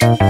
Thank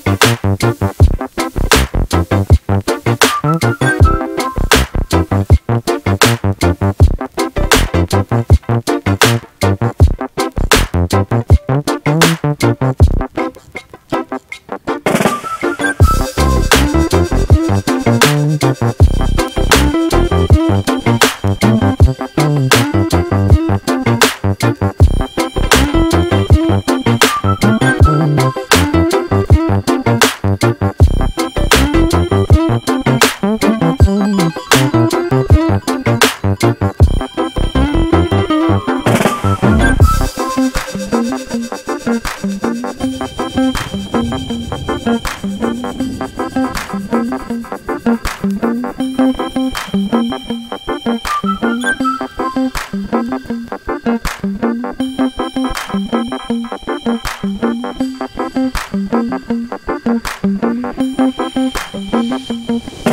Thank you.